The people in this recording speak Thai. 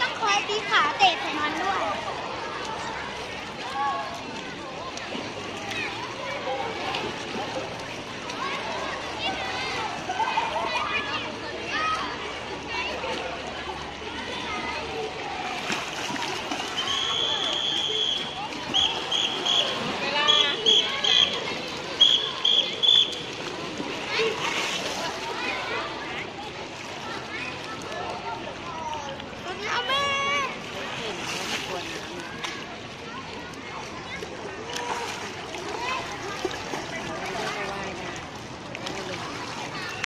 ต้องคอยตีขาเตะใส่มันด้วย